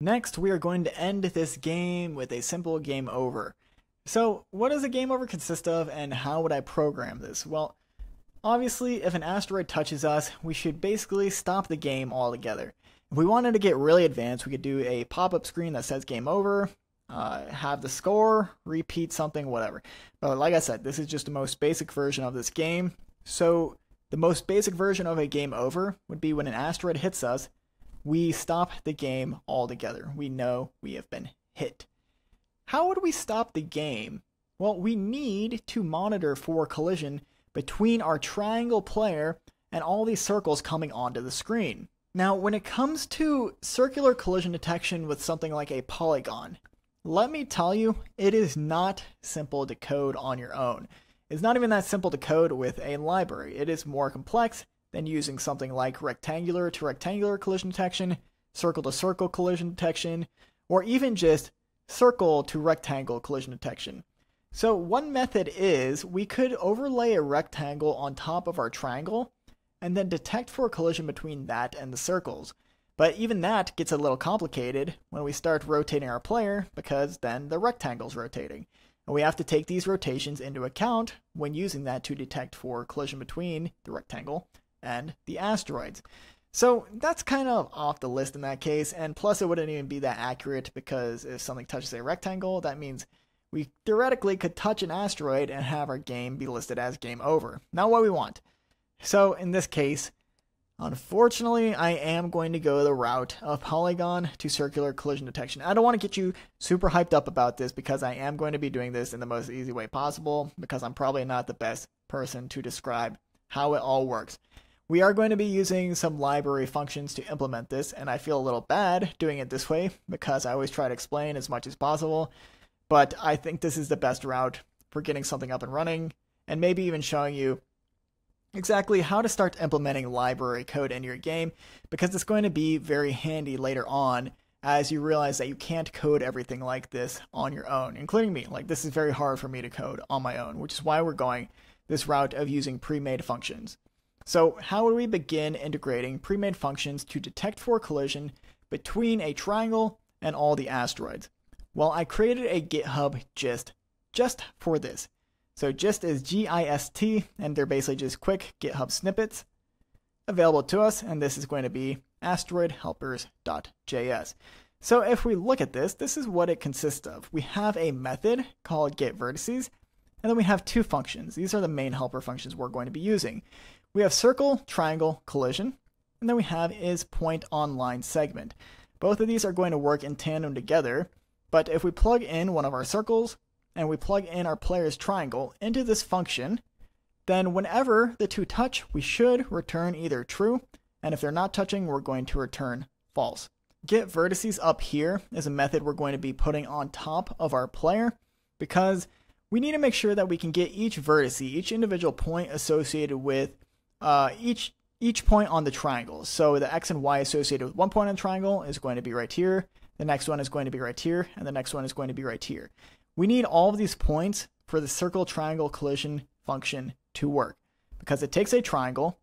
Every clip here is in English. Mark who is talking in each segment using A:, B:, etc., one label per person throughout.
A: Next, we are going to end this game with a simple game over. So, what does a game over consist of, and how would I program this? Well, obviously, if an asteroid touches us, we should basically stop the game altogether. If we wanted to get really advanced, we could do a pop up screen that says game over, uh, have the score, repeat something, whatever. But like I said, this is just the most basic version of this game. So, the most basic version of a game over would be when an asteroid hits us, we stop the game altogether. We know we have been hit. How would we stop the game? Well, we need to monitor for collision between our triangle player and all these circles coming onto the screen. Now, when it comes to circular collision detection with something like a polygon, let me tell you, it is not simple to code on your own. It's not even that simple to code with a library. It is more complex than using something like rectangular to rectangular collision detection, circle to circle collision detection, or even just circle to rectangle collision detection. So one method is we could overlay a rectangle on top of our triangle and then detect for a collision between that and the circles. But even that gets a little complicated when we start rotating our player because then the rectangle's rotating. And we have to take these rotations into account when using that to detect for collision between the rectangle and the asteroids. So that's kind of off the list in that case, and plus it wouldn't even be that accurate because if something touches a rectangle, that means we theoretically could touch an asteroid and have our game be listed as game over. Not what we want. So in this case, unfortunately, I am going to go the route of polygon to circular collision detection. I don't want to get you super hyped up about this because I am going to be doing this in the most easy way possible because I'm probably not the best person to describe how it all works. We are going to be using some library functions to implement this, and I feel a little bad doing it this way because I always try to explain as much as possible, but I think this is the best route for getting something up and running, and maybe even showing you exactly how to start implementing library code in your game, because it's going to be very handy later on as you realize that you can't code everything like this on your own, including me. Like, this is very hard for me to code on my own, which is why we're going this route of using pre-made functions. So how would we begin integrating pre-made functions to detect for collision between a triangle and all the asteroids? Well, I created a GitHub gist just for this. So gist is G-I-S-T, and they're basically just quick GitHub snippets available to us, and this is going to be asteroidhelpers.js. So if we look at this, this is what it consists of. We have a method called getVertices, and then we have two functions. These are the main helper functions we're going to be using. We have circle, triangle, collision, and then we have is point on line segment. Both of these are going to work in tandem together, but if we plug in one of our circles and we plug in our player's triangle into this function, then whenever the two touch, we should return either true, and if they're not touching, we're going to return false. Get vertices up here is a method we're going to be putting on top of our player because we need to make sure that we can get each vertex, each individual point associated with uh, each each point on the triangle. So the x and y associated with one point on the triangle is going to be right here. The next one is going to be right here, and the next one is going to be right here. We need all of these points for the circle triangle collision function to work because it takes a triangle,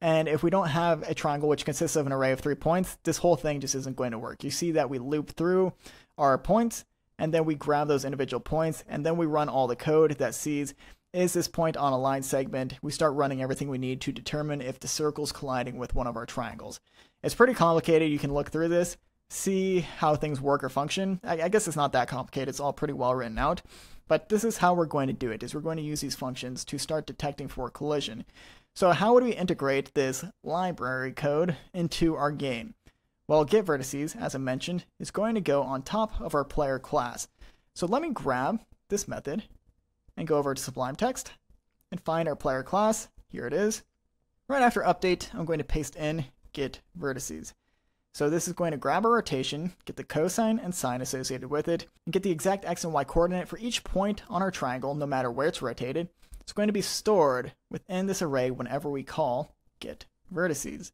A: and if we don't have a triangle which consists of an array of three points, this whole thing just isn't going to work. You see that we loop through our points, and then we grab those individual points, and then we run all the code that sees is this point on a line segment. We start running everything we need to determine if the circle's colliding with one of our triangles. It's pretty complicated. You can look through this, see how things work or function. I, I guess it's not that complicated. It's all pretty well written out. But this is how we're going to do it, is we're going to use these functions to start detecting for collision. So how would we integrate this library code into our game? Well, getVertices, as I mentioned, is going to go on top of our player class. So let me grab this method and go over to Sublime Text and find our player class. Here it is. Right after update, I'm going to paste in get vertices. So this is going to grab a rotation, get the cosine and sine associated with it, and get the exact x and y coordinate for each point on our triangle, no matter where it's rotated. It's going to be stored within this array whenever we call get vertices.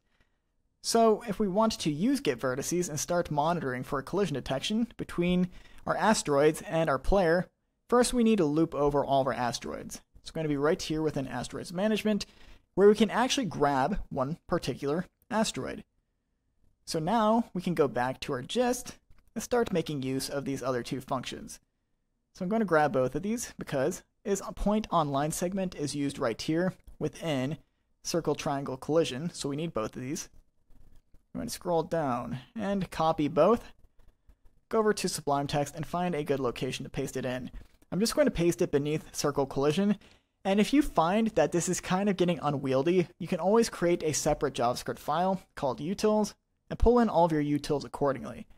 A: So if we want to use get vertices and start monitoring for a collision detection between our asteroids and our player, First, we need to loop over all of our asteroids. It's going to be right here within asteroids management, where we can actually grab one particular asteroid. So now we can go back to our gist and start making use of these other two functions. So I'm going to grab both of these because is point on line segment is used right here within circle triangle collision, so we need both of these. I'm going to scroll down and copy both. Go over to Sublime Text and find a good location to paste it in. I'm just going to paste it beneath circle collision. And if you find that this is kind of getting unwieldy, you can always create a separate JavaScript file called utils and pull in all of your utils accordingly.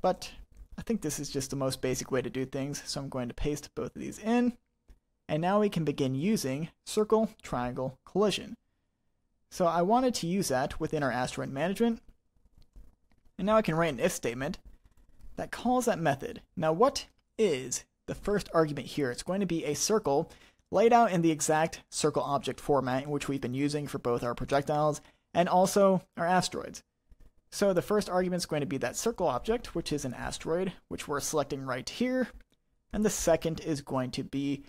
A: But I think this is just the most basic way to do things, so I'm going to paste both of these in. And now we can begin using circle, triangle, collision. So I wanted to use that within our asteroid management. And now I can write an if statement that calls that method. Now what is the first argument here? It's going to be a circle laid out in the exact circle object format in which we've been using for both our projectiles and also our asteroids. So the first argument is going to be that circle object, which is an asteroid, which we're selecting right here. And the second is going to be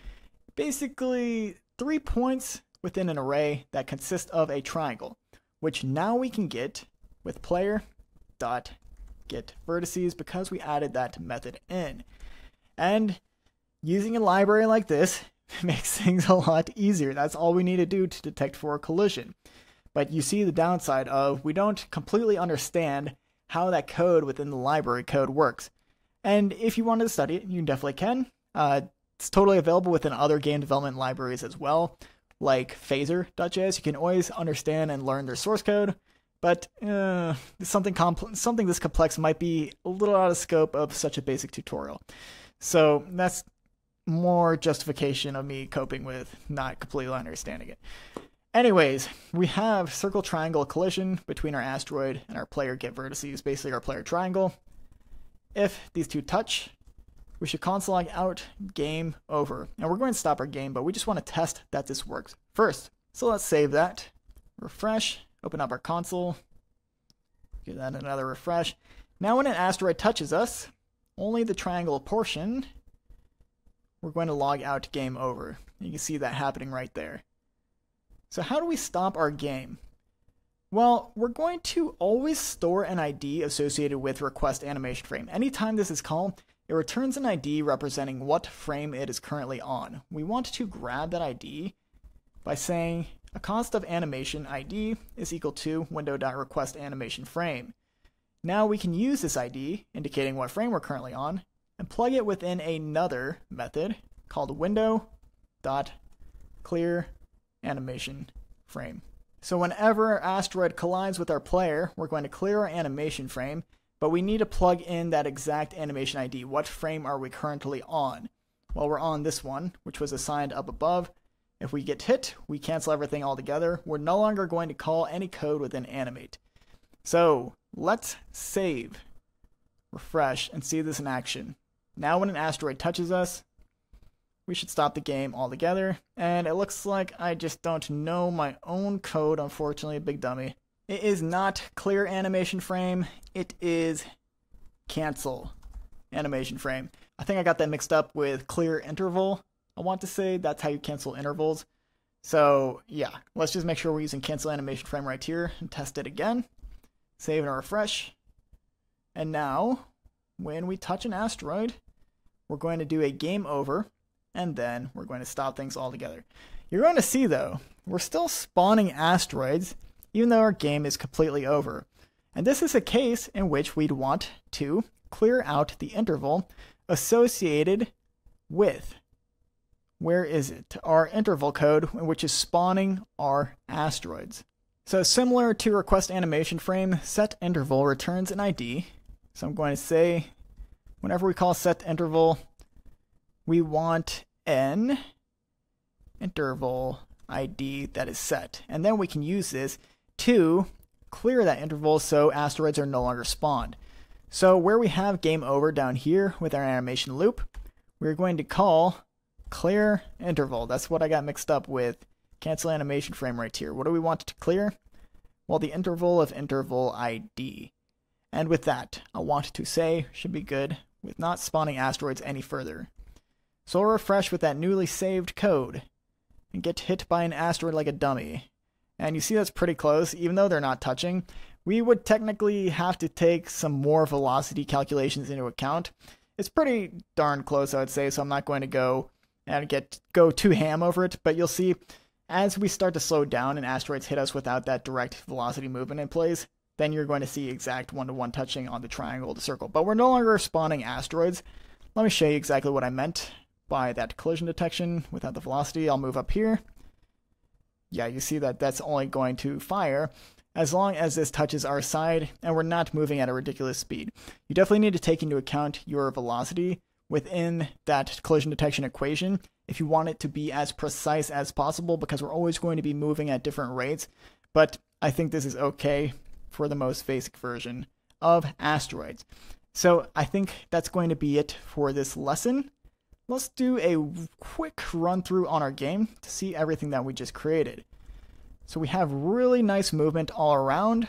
A: basically three points within an array that consist of a triangle, which now we can get with player dot get vertices because we added that method in. And using a library like this makes things a lot easier. That's all we need to do to detect for a collision. But you see the downside of we don't completely understand how that code within the library code works. And if you wanted to study it, you definitely can. Uh, it's totally available within other game development libraries as well, like Phaser.js. You can always understand and learn their source code, but uh, something something this complex might be a little out of scope of such a basic tutorial. So that's more justification of me coping with not completely understanding it. Anyways, we have circle triangle collision between our asteroid and our player get vertices, basically our player triangle. If these two touch, we should console log out game over. And we're going to stop our game, but we just want to test that this works first. So let's save that, refresh, open up our console, give that another refresh. Now when an asteroid touches us, only the triangle portion, we're going to log out game over. You can see that happening right there. So how do we stop our game? Well, we're going to always store an ID associated with request animation frame. Anytime this is called, it returns an ID representing what frame it is currently on. We want to grab that ID by saying a const of animation ID is equal to window.requestAnimationFrame. Now we can use this ID, indicating what frame we're currently on, and plug it within another method called window.clearAnimationFrame. So whenever our asteroid collides with our player, we're going to clear our animation frame but we need to plug in that exact animation ID. What frame are we currently on? Well, we're on this one, which was assigned up above. If we get hit, we cancel everything altogether. We're no longer going to call any code within animate. So let's save, refresh, and see this in action. Now when an asteroid touches us, we should stop the game altogether. And it looks like I just don't know my own code, unfortunately, a big dummy. It is not clear animation frame. It is cancel animation frame. I think I got that mixed up with clear interval. I want to say that's how you cancel intervals. So yeah, let's just make sure we're using cancel animation frame right here and test it again. Save and refresh. And now, when we touch an asteroid, we're going to do a game over, and then we're going to stop things altogether. You're going to see though, we're still spawning asteroids, even though our game is completely over. And this is a case in which we'd want to clear out the interval associated with where is it? Our interval code, which is spawning our asteroids. So similar to request animation frame, set interval returns an ID. So I'm going to say, whenever we call set interval, we want n interval ID that is set. And then we can use this to clear that interval so asteroids are no longer spawned. So where we have game over down here with our animation loop, we're going to call clear interval. That's what I got mixed up with cancel animation frame right here. What do we want to clear? Well, the interval of interval ID. And with that, I want to say should be good with not spawning asteroids any further. So I'll refresh with that newly saved code and get hit by an asteroid like a dummy. And you see that's pretty close, even though they're not touching. We would technically have to take some more velocity calculations into account. It's pretty darn close, I would say, so I'm not going to go and get go too ham over it, but you'll see as we start to slow down and asteroids hit us without that direct velocity movement in place, then you're going to see exact one-to-one touching on the triangle, the circle. But we're no longer spawning asteroids. Let me show you exactly what I meant by that collision detection without the velocity. I'll move up here. Yeah, you see that that's only going to fire as long as this touches our side and we're not moving at a ridiculous speed. You definitely need to take into account your velocity within that collision detection equation if you want it to be as precise as possible because we're always going to be moving at different rates. But I think this is okay for the most basic version of asteroids. So I think that's going to be it for this lesson. Let's do a quick run through on our game to see everything that we just created. So we have really nice movement all around.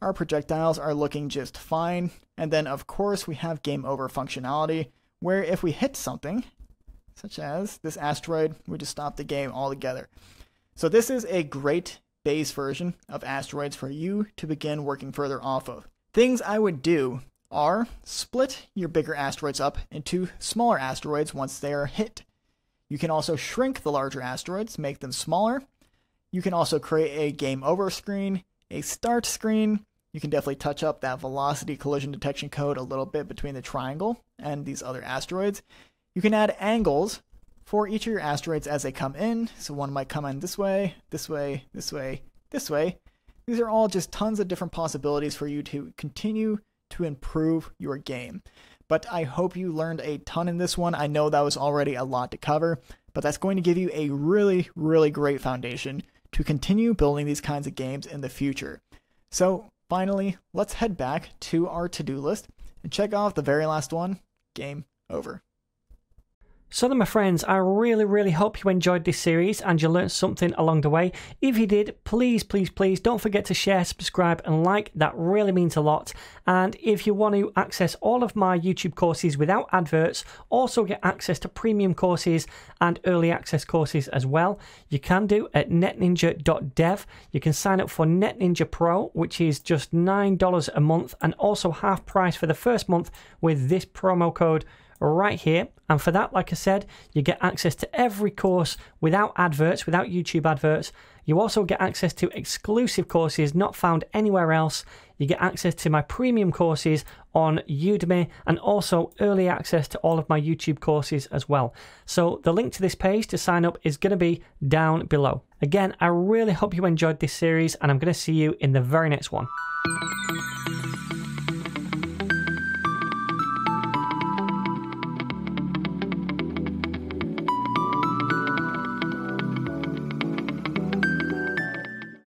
A: Our projectiles are looking just fine. And then of course we have game over functionality where if we hit something, such as this asteroid, we just stop the game altogether. So this is a great base version of asteroids for you to begin working further off of. Things I would do are split your bigger asteroids up into smaller asteroids once they are hit. You can also shrink the larger asteroids, make them smaller. You can also create a game over screen, a start screen. You can definitely touch up that velocity collision detection code a little bit between the triangle and these other asteroids. You can add angles for each of your asteroids as they come in. So one might come in this way, this way, this way, this way. These are all just tons of different possibilities for you to continue to improve your game. But I hope you learned a ton in this one. I know that was already a lot to cover, but that's going to give you a really, really great foundation to continue building these kinds of games in the future. So finally, let's head back to our to-do list and check off the very last one, game over.
B: So then my friends, I really, really hope you enjoyed this series and you learned something along the way. If you did, please, please, please don't forget to share, subscribe and like. That really means a lot. And if you want to access all of my YouTube courses without adverts, also get access to premium courses and early access courses as well, you can do at netninja.dev. You can sign up for NetNinja Pro, which is just $9 a month and also half price for the first month with this promo code right here. And for that, like I said, you get access to every course without adverts, without YouTube adverts. You also get access to exclusive courses not found anywhere else. You get access to my premium courses on Udemy and also early access to all of my YouTube courses as well. So the link to this page to sign up is going to be down below. Again, I really hope you enjoyed this series and I'm going to see you in the very next one.